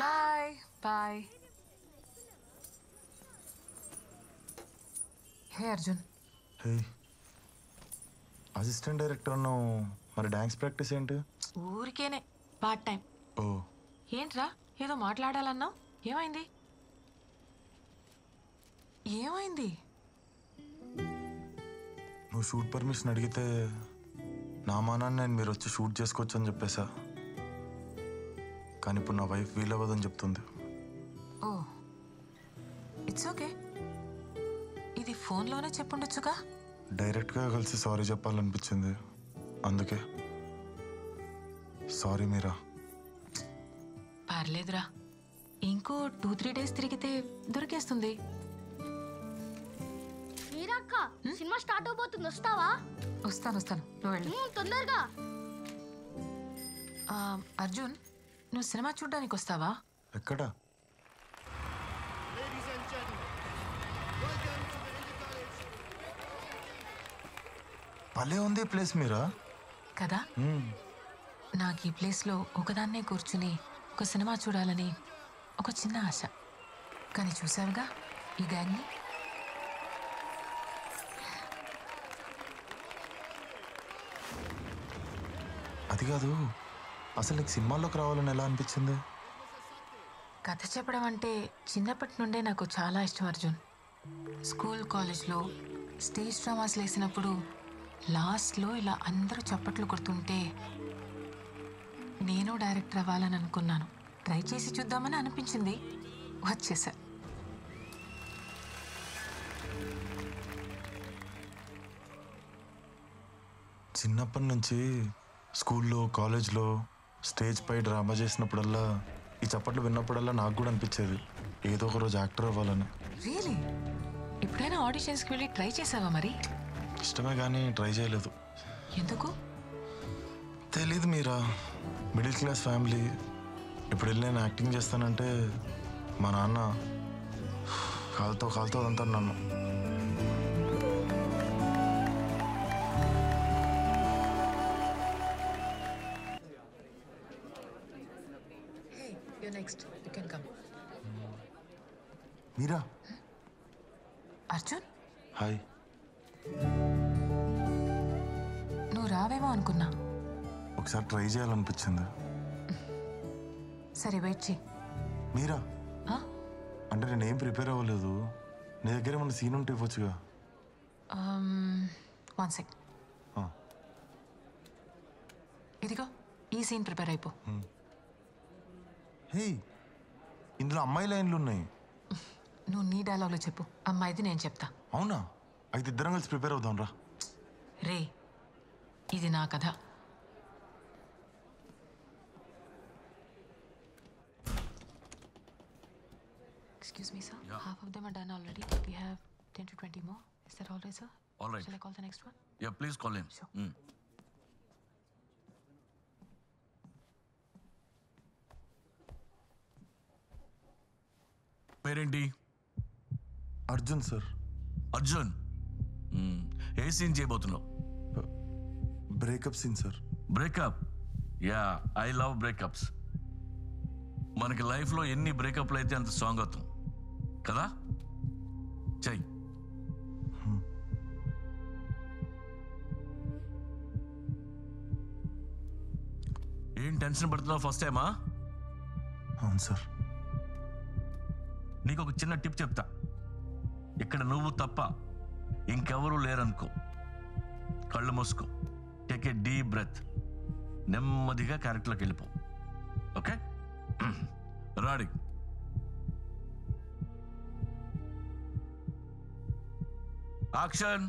Bye bye hey Arjun hey assistant director అన్నావు. మరి dance practice ఏంటి? ఊరికేనే పార్ట్ టైం ఓ. ఏంట్రా ఏదో మాట్లాడాలన్నావు? ఏమైంది? ఏమైంది? నువ్వు షూట్ పర్మిషన్ అడిగితే నా మానాన్ని నేను మీరు వచ్చి షూట్ చేసుకోవచ్చు అని చెప్పేశా కానీ ఇప్పుడు నా వైఫ్ వీలవ్వదని చెప్తుంది. ఓ ఇట్స్ ఓకే ఇది ఫోన్లోనే చెప్పుండొచ్చుగా? డైరెక్ట్గా కలిసి సారీ చెప్పాలనిపించింది. అందుకే. సారీ మీరా? పర్లేదురా. ఇంకో టూ త్రీ డేస్ తిరిగితే దొరికేస్తుంది. మీరక్క సినిమా స్టార్ట్ అవబోతుంది వస్తావా? వస్తాను వస్తాను. నువ్వు వెళ్ళు. ఉమ్, తొందరగా. ఆ, అర్జున్ నువ్వు సినిమా చూడ్డానికి వస్తావా? ఎక్కడ? భలే ఉంది ఈ ప్లేస్ మీరా? కదా. నాకు ఈ ప్లేస్లో ఒకదాన్నే కూర్చుని ఒక సినిమా చూడాలని ఒక చిన్న ఆశ. కానీ చూసావుగా ఈ గ్యాంగ్ని అది కాదు అసలు నీకు సినిమాల్లోకి రావాలని ఎలా అనిపించింది? కథ చెప్పడం అంటే చిన్నప్పటి నుండే నాకు చాలా ఇష్టం అర్జున్. స్కూల్ కాలేజ్లో స్టేజ్ డ్రామాస్ వేసినప్పుడు లాస్ట్లో ఇలా అందరూ చప్పట్లు కొడుతుంటే నేను డైరెక్టర్ అవ్వాలని అనుకున్నాను. ట్రై చేసి చూద్దామని అనిపించింది. వచ్చేసా. చిన్నప్పటి నుంచి స్కూల్లో కాలేజ్లో స్టేజ్ పై డ్రామా చేసినప్పుడల్లా ఈ చప్పట్లు విన్నప్పుడల్లా నాకు కూడా అనిపించేది. ఏదో ఒక రోజు యాక్టర్ అవ్వాలని. రియలీ? ఎప్పుడైనా ఆడిషన్స్కి వెళ్ళి ట్రై చేసావా మరి? ఇష్టమే కానీ ట్రై చేయలేదు. ఎందుకు? తెలీదు మీరా. Middle class family. ఇప్పుడు వెళ్ళి నేను యాక్టింగ్ చేస్తానంటే మా నాన్న కాలుతో కాలుతో అంటారు నన్ను. Next you can come Meera Arjun hi నువ్వు రావేమో అనుకున్నా. ఒకసారి ట్రై చేయాలనిపించింది. సరే వెయిట్ చేయి. మీరా? ఆ? అంటే నేనేం ప్రిపేర్ అవ్వలేదు. నీ దగ్గర ఏమన్నా సీన్ ఉంటే ఇవ్వచ్చుగా. వన్ సెక్ ఆ. ఇదిగో ఈ సీన్ ప్రిపేర్ అయిపో. హే ఇందులో అమ్మాయి లైన్లు ఉన్నాయి నువ్వు నీ డైలాగ్లో చెప్పు అమ్మాయిది నేను చెప్తా అవునా అయితే ఇద్దరం కలిసి ప్రిపేర్ అవుదాం రా రే ఇది నా కథ Excuse me, sir. Yeah. Half of them are done already. We have 10 to 20 more. Is that all right, sir? All right. Shall I call the next one? Yeah please call in Sure. పేరేంటి? Arjun sir. Arjun? మ్మ్. ఏ scene చేయబోతున్నావు? Breakup scene sir. Breakup? Yeah I love breakups. మనకి లైఫ్లో ఎన్ని బ్రేకప్లు అయితే అంత strong అవుతాం. కదా? చెయ్యి ఏం టెన్షన్ పడుతున్నావు ఫస్ట్ టైమా? అవును సార్. నీకు ఒక చిన్న టిప్ చెప్తా. ఇక్కడ నువ్వు తప్ప ఇంకెవరూ లేరనుకో. కళ్ళు మూసుకో. టేక్ ఏ డీప్ బ్రెత్ నెమ్మదిగా క్యారెక్టర్లోకి వెళ్ళిపో. Okay రాడి action